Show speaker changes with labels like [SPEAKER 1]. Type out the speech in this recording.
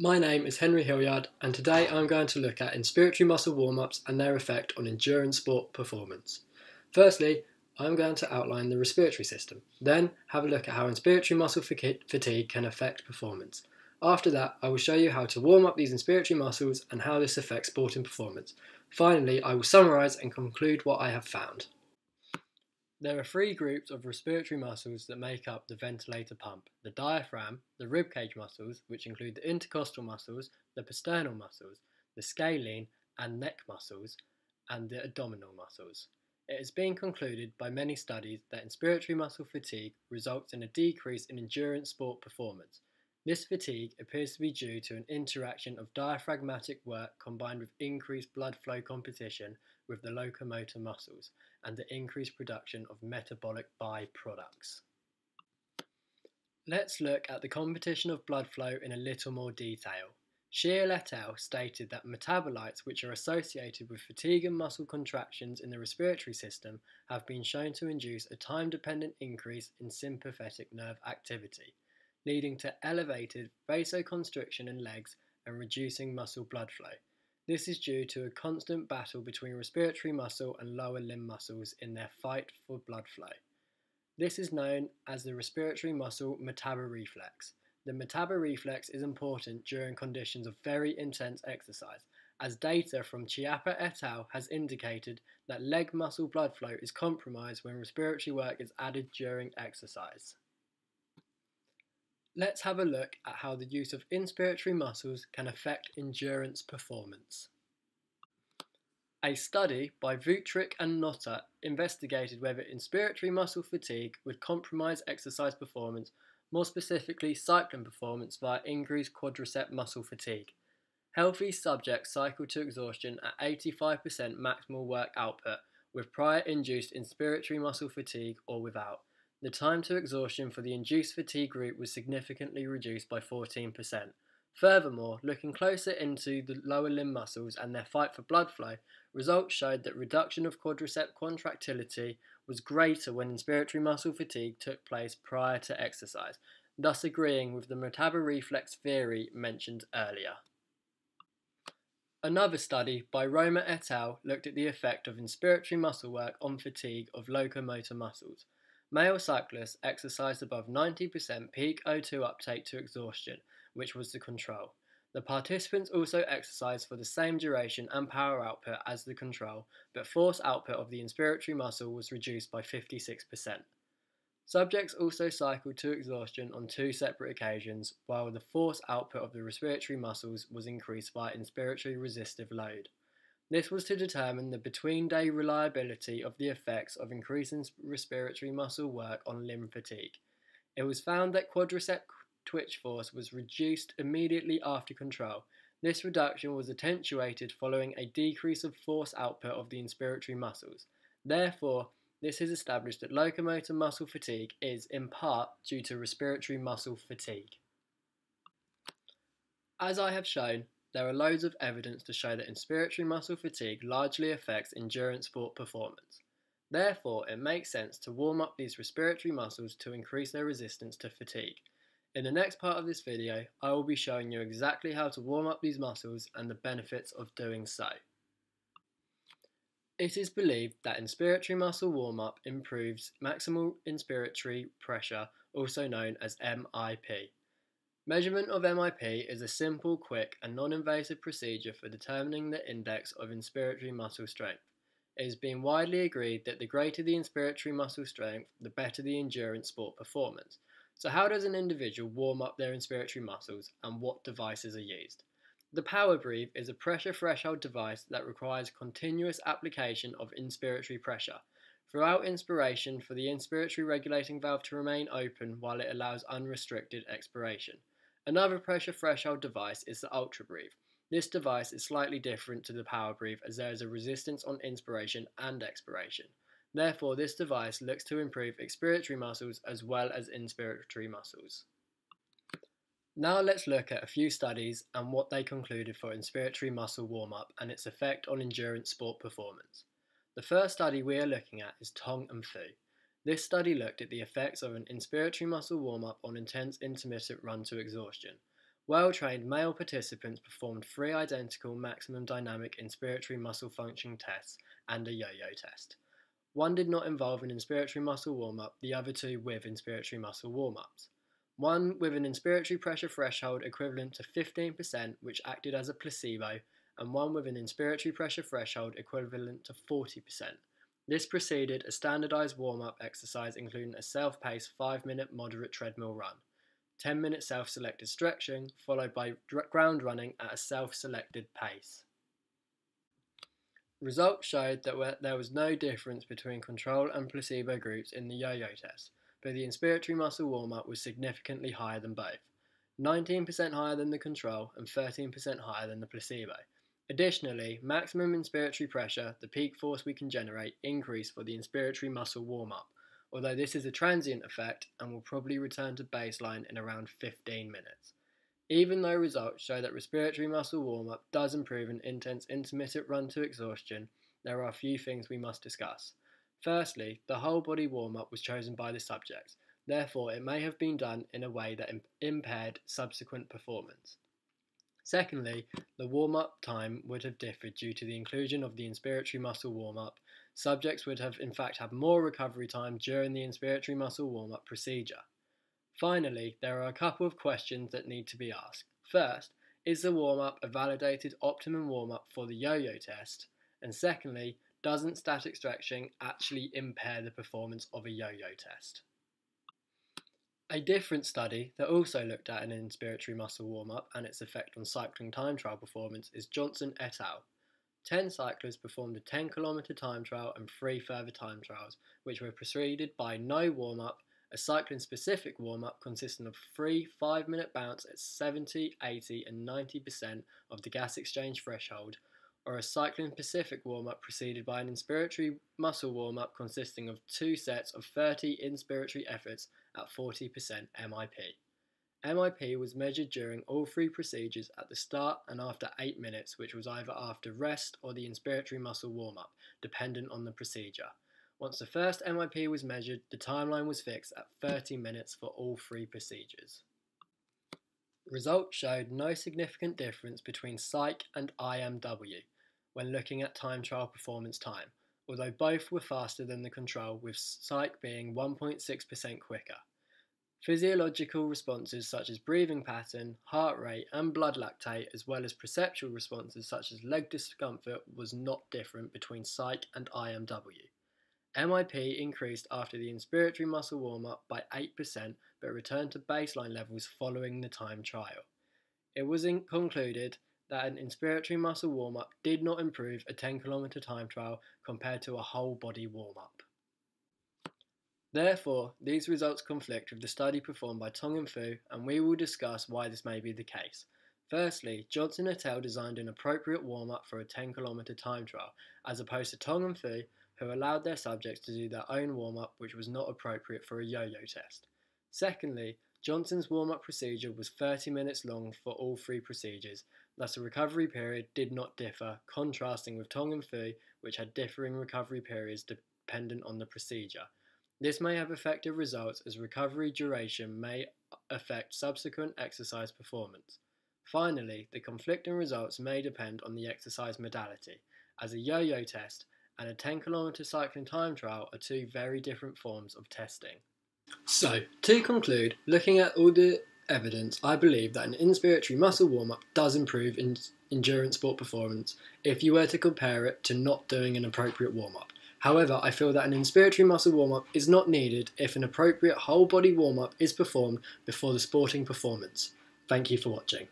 [SPEAKER 1] My name is Henry Hillyard, and today I'm going to look at inspiratory muscle warm ups and their effect on endurance sport performance. Firstly, I'm going to outline the respiratory system, then have a look at how inspiratory muscle fatigue can affect performance. After that, I will show you how to warm up these inspiratory muscles and how this affects sporting performance. Finally, I will summarise and conclude what I have found. There are three groups of respiratory muscles that make up the ventilator pump the diaphragm, the ribcage muscles, which include the intercostal muscles, the parasternal muscles, the scalene and neck muscles, and the abdominal muscles. It has been concluded by many studies that inspiratory muscle fatigue results in a decrease in endurance sport performance. This fatigue appears to be due to an interaction of diaphragmatic work combined with increased blood flow competition with the locomotor muscles and the increased production of metabolic byproducts. Let's look at the competition of blood flow in a little more detail. Sheel et al. stated that metabolites which are associated with fatigue and muscle contractions in the respiratory system have been shown to induce a time-dependent increase in sympathetic nerve activity, leading to elevated vasoconstriction in legs and reducing muscle blood flow. This is due to a constant battle between respiratory muscle and lower limb muscles in their fight for blood flow. This is known as the respiratory muscle metaboreflex. The metaboreflex is important during conditions of very intense exercise, as data from Chiappa et al. has indicated that leg muscle blood flow is compromised when respiratory work is added during exercise. Let's have a look at how the use of inspiratory muscles can affect endurance performance. A study by Wuthrich and Notter investigated whether inspiratory muscle fatigue would compromise exercise performance, more specifically cycling performance via increased quadricep muscle fatigue. Healthy subjects cycled to exhaustion at 85% maximal work output with prior induced inspiratory muscle fatigue or without. The time to exhaustion for the induced fatigue group was significantly reduced by 14%. Furthermore, looking closer into the lower limb muscles and their fight for blood flow, results showed that reduction of quadricep contractility was greater when inspiratory muscle fatigue took place prior to exercise, thus agreeing with the metaboreflex theory mentioned earlier. Another study by Romer et al. looked at the effect of inspiratory muscle work on fatigue of locomotor muscles. Male cyclists exercised above 90% peak O2 uptake to exhaustion, which was the control. The participants also exercised for the same duration and power output as the control, but force output of the inspiratory muscle was reduced by 56%. Subjects also cycled to exhaustion on two separate occasions, while the force output of the respiratory muscles was increased by inspiratory resistive load. This was to determine the between-day reliability of the effects of increasing respiratory muscle work on limb fatigue. It was found that quadricep twitch force was reduced immediately after control. This reduction was attenuated following a decrease of force output of the inspiratory muscles. Therefore, this is established that locomotor muscle fatigue is, in part, due to respiratory muscle fatigue. As I have shown, there are loads of evidence to show that inspiratory muscle fatigue largely affects endurance sport performance. Therefore, it makes sense to warm up these respiratory muscles to increase their resistance to fatigue. In the next part of this video, I will be showing you exactly how to warm up these muscles and the benefits of doing so. It is believed that inspiratory muscle warm-up improves maximal inspiratory pressure, also known as MIP. Measurement of MIP is a simple, quick, and non-invasive procedure for determining the index of inspiratory muscle strength. It has been widely agreed that the greater the inspiratory muscle strength, the better the endurance sport performance. So how does an individual warm up their inspiratory muscles and what devices are used? The Power Breathe is a pressure threshold device that requires continuous application of inspiratory pressure throughout inspiration for the inspiratory regulating valve to remain open while it allows unrestricted expiration. Another pressure threshold device is the Ultra Breathe. This device is slightly different to the Power as there is a resistance on inspiration and expiration. Therefore, this device looks to improve expiratory muscles as well as inspiratory muscles. Now let's look at a few studies and what they concluded for inspiratory muscle warm-up and its effect on endurance sport performance. The first study we are looking at is Tong and Fu. This study looked at the effects of an inspiratory muscle warm-up on intense intermittent run to exhaustion. Well trained male participants performed three identical maximum dynamic inspiratory muscle function tests and a yo yo test. One did not involve an inspiratory muscle warm up, the other two with inspiratory muscle warm ups. One with an inspiratory pressure threshold equivalent to 15%, which acted as a placebo, and one with an inspiratory pressure threshold equivalent to 40%. This preceded a standardized warm up exercise including a self paced 5 minute moderate treadmill run. 10 minute self selected stretching, followed by ground running at a self selected pace. Results showed that there was no difference between control and placebo groups in the yo yo test, but the inspiratory muscle warm up was significantly higher than both 19% higher than the control and 13% higher than the placebo. Additionally, maximum inspiratory pressure, the peak force we can generate, increased for the inspiratory muscle warm up, although this is a transient effect and will probably return to baseline in around 15 minutes. Even though results show that respiratory muscle warm up does improve an intense intermittent run to exhaustion, there are a few things we must discuss. Firstly, the whole body warm up was chosen by the subjects, therefore, it may have been done in a way that impaired subsequent performance. Secondly, the warm up time would have differed due to the inclusion of the inspiratory muscle warm up subjects would have in fact had more recovery time during the inspiratory muscle warm up procedure. Finally, there are a couple of questions that need to be asked. First, is the warm up a validated optimum warm up for the yo yo test? And secondly, doesn't static stretching actually impair the performance of a yo yo test? A different study that also looked at an inspiratory muscle warm up and its effect on cycling time trial performance is Johnson et al. 10 cyclists performed a 10 kilometre time trial and three further time trials, which were preceded by no warm up, a cycling specific warm up consisting of three 5 minute bounce at 70, 80, and 90% of the gas exchange threshold, or a cycling Pacific warm up preceded by an inspiratory muscle warm up consisting of two sets of 30 inspiratory efforts at 40% MIP. MIP was measured during all three procedures at the start and after 8 minutes, which was either after rest or the inspiratory muscle warm up, dependent on the procedure. Once the first MIP was measured, the timeline was fixed at 30 minutes for all three procedures. Results showed no significant difference between psych and IMW when looking at time trial performance time, although both were faster than the control, with psych being 1.6% quicker. Physiological responses such as breathing pattern, heart rate, and blood lactate, as well as perceptual responses such as leg discomfort, was not different between psych and IMW. MIP increased after the inspiratory muscle warm up by 8% but returned to baseline levels following the time trial. It was concluded that an inspiratory muscle warm up did not improve a 10 km time trial compared to a whole body warm up. Therefore, these results conflict with the study performed by Tong and Fu, and we will discuss why this may be the case. Firstly, Johnson et al. designed an appropriate warm up for a 10 km time trial, as opposed to Tong and Fu, who allowed their subjects to do their own warm up, which was not appropriate for a yo yo test. Secondly, Johnson's warm up procedure was 30 minutes long for all three procedures, thus, the recovery period did not differ, contrasting with Tong and Fu, which had differing recovery periods dependent on the procedure. This may have affected results as recovery duration may affect subsequent exercise performance. Finally, the conflicting results may depend on the exercise modality, as a yo yo test and a 10 km cycling time trial are two very different forms of testing. So, to conclude, looking at all the evidence, I believe that an inspiratory muscle warm up does improve in endurance sport performance if you were to compare it to not doing an appropriate warm up. However, I feel that an inspiratory muscle warm up is not needed if an appropriate whole body warm up is performed before the sporting performance. Thank you for watching.